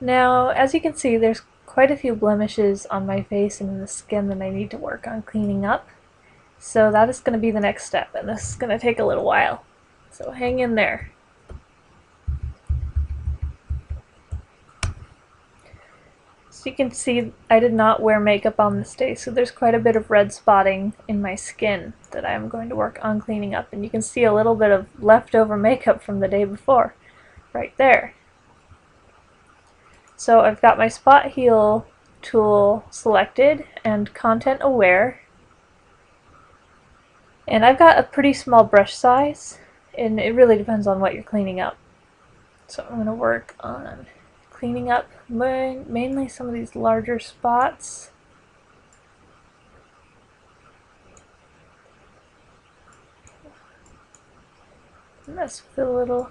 Now, as you can see, there's quite a few blemishes on my face and in the skin that I need to work on cleaning up. So that is going to be the next step, and this is going to take a little while. So hang in there. So you can see I did not wear makeup on this day, so there's quite a bit of red spotting in my skin that I'm going to work on cleaning up. And you can see a little bit of leftover makeup from the day before, right there. So I've got my spot heal tool selected and content aware. And I've got a pretty small brush size, and it really depends on what you're cleaning up. So I'm going to work on cleaning up mainly some of these larger spots. Mess with a little.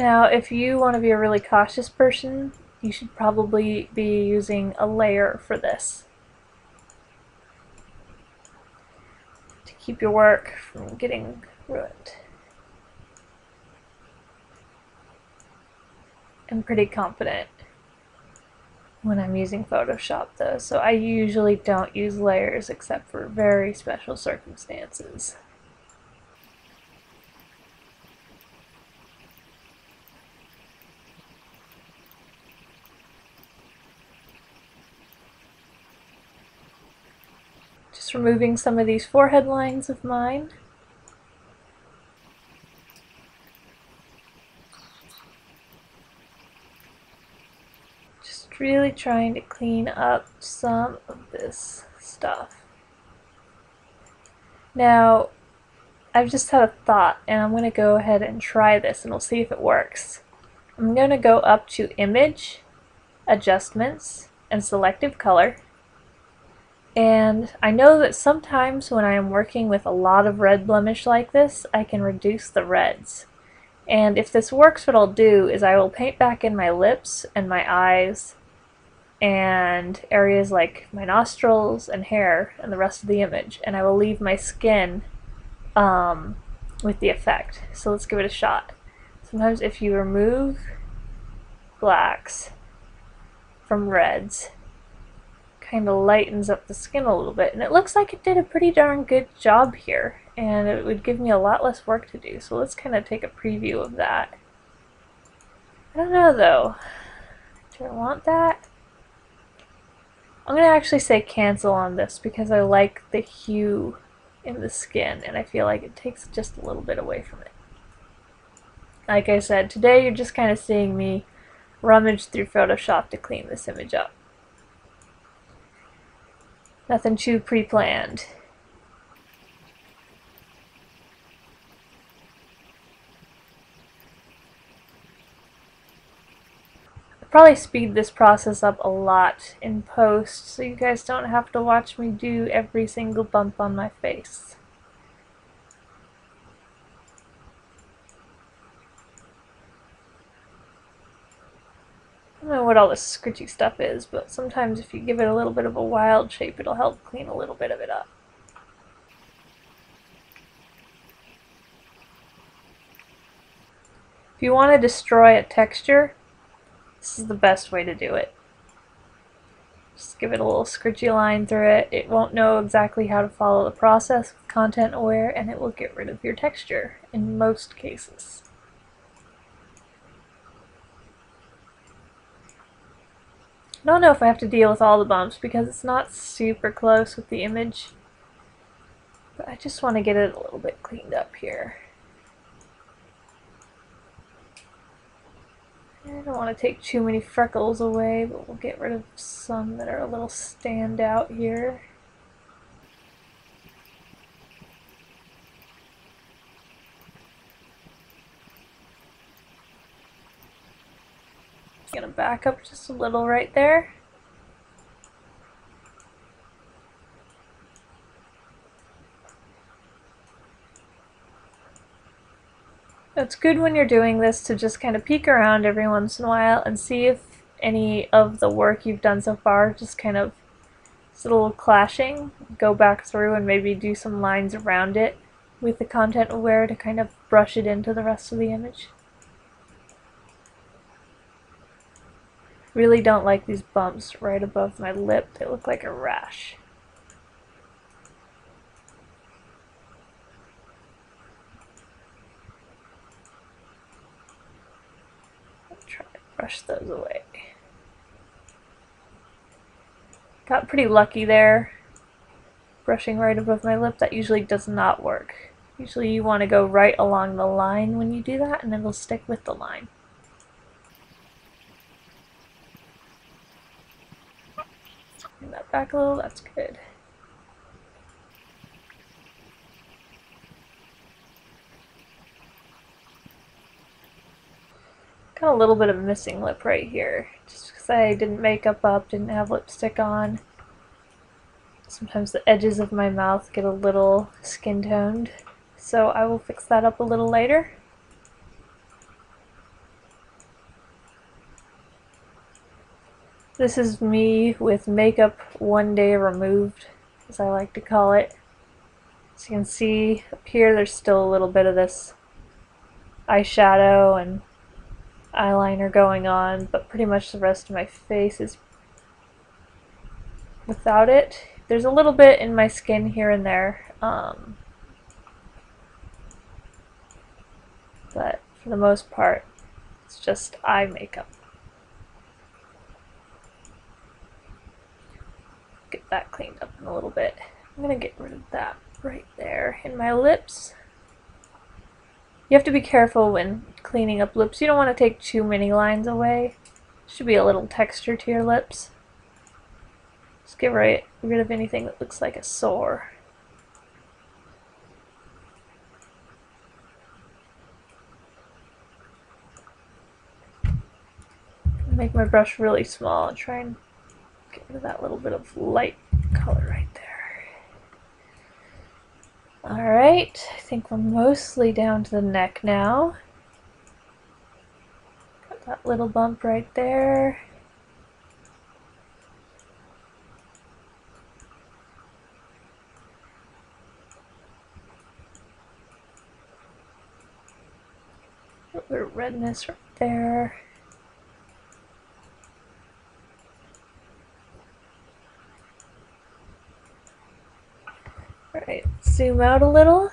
Now, if you want to be a really cautious person, you should probably be using a layer for this. To keep your work from getting ruined. I'm pretty confident when I'm using Photoshop though, so I usually don't use layers except for very special circumstances. Removing some of these forehead lines of mine. Just really trying to clean up some of this stuff. Now, I've just had a thought and I'm going to go ahead and try this and we'll see if it works. I'm going to go up to Image, Adjustments, and Selective Color. And I know that sometimes when I am working with a lot of red blemish like this, I can reduce the reds. And if this works, what I'll do is I will paint back in my lips and my eyes and areas like my nostrils and hair and the rest of the image and I will leave my skin um, with the effect. So let's give it a shot. Sometimes if you remove blacks from reds, kind of lightens up the skin a little bit and it looks like it did a pretty darn good job here and it would give me a lot less work to do. So let's kind of take a preview of that. I don't know though. Do I want that? I'm going to actually say cancel on this because I like the hue in the skin and I feel like it takes just a little bit away from it. Like I said, today you're just kind of seeing me rummage through Photoshop to clean this image up. Nothing too pre-planned. probably speed this process up a lot in post so you guys don't have to watch me do every single bump on my face. Don't know what all this scritchy stuff is, but sometimes if you give it a little bit of a wild shape, it'll help clean a little bit of it up. If you want to destroy a texture, this is the best way to do it. Just give it a little scritchy line through it. It won't know exactly how to follow the process with content aware and it will get rid of your texture in most cases. I don't know if I have to deal with all the bumps because it's not super close with the image. But I just want to get it a little bit cleaned up here. I don't want to take too many freckles away, but we'll get rid of some that are a little stand out here. Back up just a little right there. It's good when you're doing this to just kind of peek around every once in a while and see if any of the work you've done so far just kind of is a little clashing. Go back through and maybe do some lines around it with the content aware to kind of brush it into the rest of the image. Really don't like these bumps right above my lip. They look like a rash. try to brush those away. Got pretty lucky there. Brushing right above my lip, that usually does not work. Usually you want to go right along the line when you do that and it'll stick with the line. Bring that back a little, that's good. Got a little bit of missing lip right here, just because I didn't make up up, didn't have lipstick on. Sometimes the edges of my mouth get a little skin toned, so I will fix that up a little later. This is me with makeup one day removed, as I like to call it. As you can see up here, there's still a little bit of this eyeshadow and eyeliner going on, but pretty much the rest of my face is without it. There's a little bit in my skin here and there, um, but for the most part, it's just eye makeup. Get that cleaned up in a little bit. I'm going to get rid of that right there in my lips. You have to be careful when cleaning up lips. You don't want to take too many lines away. Should be a little texture to your lips. Just get right rid of anything that looks like a sore. Make my brush really small and try and get rid of that little bit of light color right there. Alright, I think we're mostly down to the neck now. Got that little bump right there. Little redness right there. Alright, zoom out a little.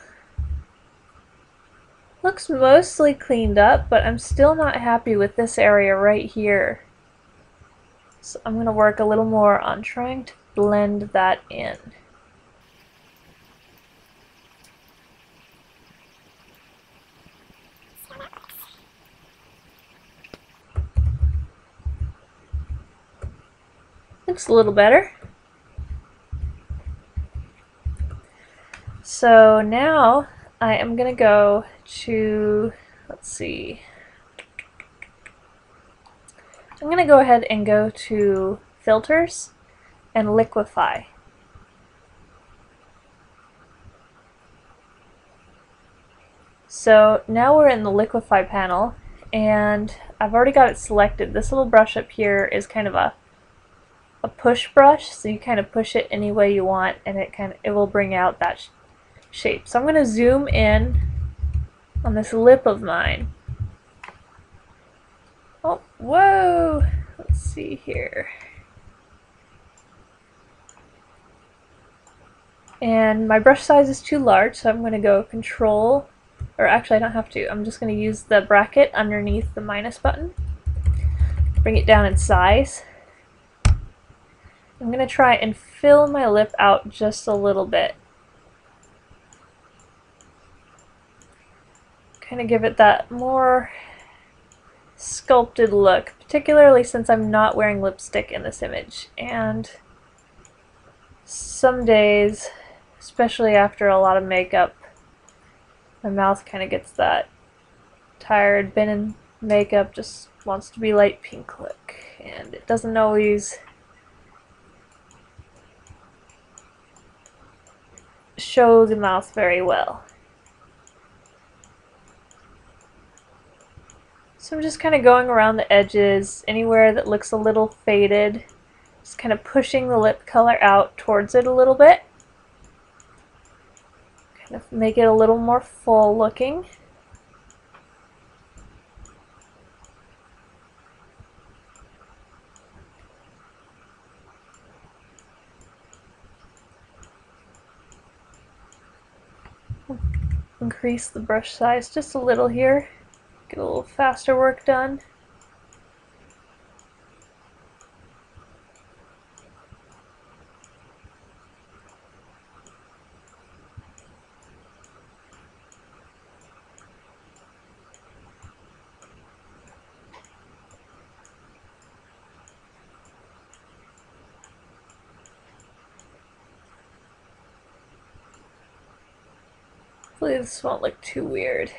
Looks mostly cleaned up, but I'm still not happy with this area right here. So I'm going to work a little more on trying to blend that in. Looks a little better. So now I am going to go to, let's see, I'm going to go ahead and go to filters and liquify. So now we're in the liquify panel and I've already got it selected. This little brush up here is kind of a a push brush so you kind of push it any way you want and it kind of it will bring out that shape. So I'm going to zoom in on this lip of mine. Oh, whoa! Let's see here. And my brush size is too large, so I'm going to go control, or actually I don't have to, I'm just going to use the bracket underneath the minus button. Bring it down in size. I'm going to try and fill my lip out just a little bit. Kind of give it that more sculpted look, particularly since I'm not wearing lipstick in this image. And some days, especially after a lot of makeup, my mouth kind of gets that tired, been in makeup, just wants to be light pink look. And it doesn't always show the mouth very well. So I'm just kind of going around the edges, anywhere that looks a little faded, just kind of pushing the lip color out towards it a little bit. Kind of make it a little more full looking. Increase the brush size just a little here. Get a little faster work done. Hopefully this won't look too weird.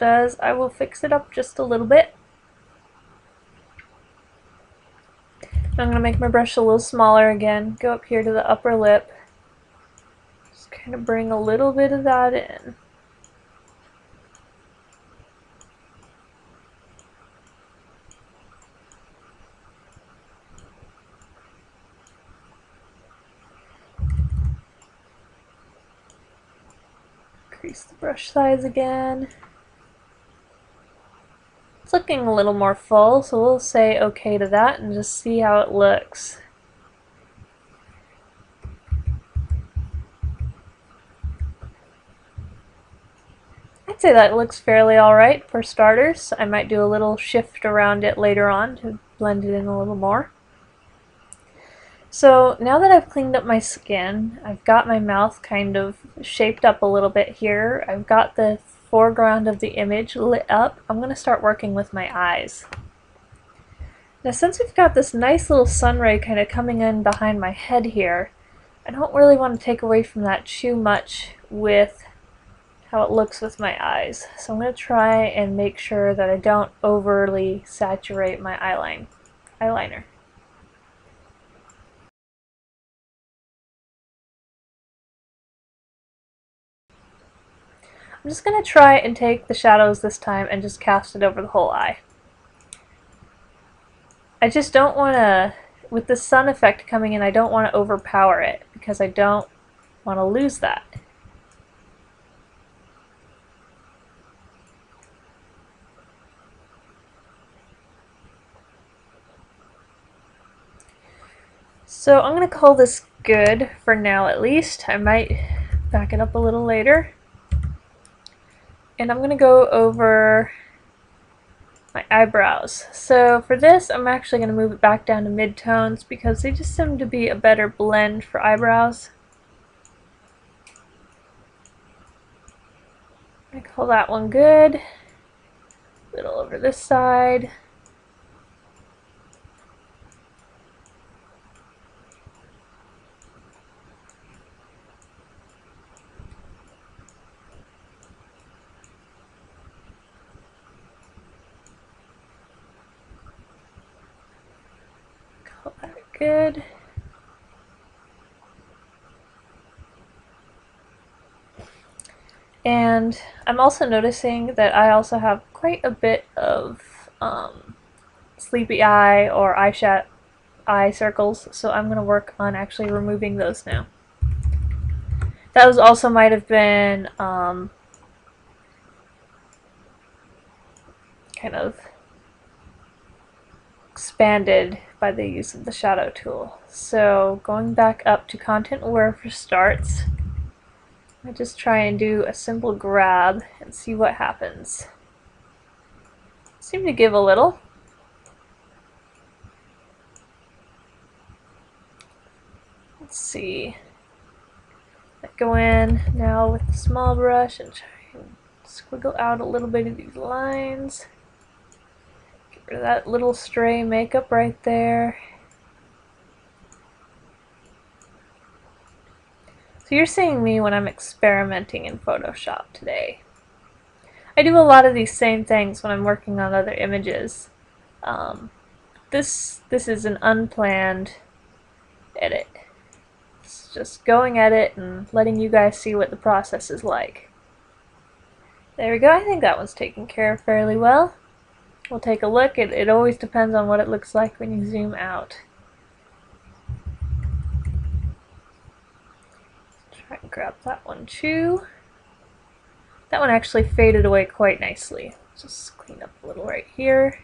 Does, I will fix it up just a little bit. I'm going to make my brush a little smaller again. Go up here to the upper lip. Just kind of bring a little bit of that in. increase the brush size again. It's looking a little more full, so we'll say okay to that and just see how it looks. I'd say that looks fairly alright for starters. I might do a little shift around it later on to blend it in a little more. So now that I've cleaned up my skin, I've got my mouth kind of shaped up a little bit here. I've got the foreground of the image lit up. I'm going to start working with my eyes. Now since we've got this nice little sun ray kind of coming in behind my head here, I don't really want to take away from that too much with how it looks with my eyes. So I'm going to try and make sure that I don't overly saturate my eyeline, eyeliner. I'm just going to try and take the shadows this time and just cast it over the whole eye. I just don't want to, with the sun effect coming in, I don't want to overpower it because I don't want to lose that. So I'm going to call this good for now at least. I might back it up a little later. And I'm going to go over my eyebrows. So for this, I'm actually going to move it back down to mid-tones because they just seem to be a better blend for eyebrows. I call that one good. A little over this side. good. And I'm also noticing that I also have quite a bit of um, sleepy eye or eye, shot, eye circles, so I'm going to work on actually removing those now. That was also might have been um, kind of expanded by the use of the shadow tool. So going back up to content aware for starts, I just try and do a simple grab and see what happens. Seem to give a little. Let's see. I go in now with the small brush and try and squiggle out a little bit of these lines that little stray makeup right there. So you're seeing me when I'm experimenting in Photoshop today. I do a lot of these same things when I'm working on other images. Um, this this is an unplanned edit. It's just going at it and letting you guys see what the process is like. There we go, I think that one's taken care of fairly well. We'll take a look. It, it always depends on what it looks like when you zoom out. try and grab that one too. That one actually faded away quite nicely. Just clean up a little right here.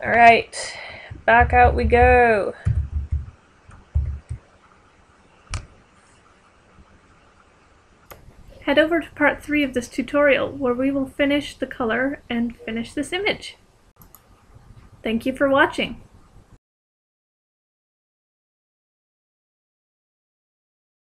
Alright, back out we go. Head over to part 3 of this tutorial where we will finish the color and finish this image. Thank you for watching.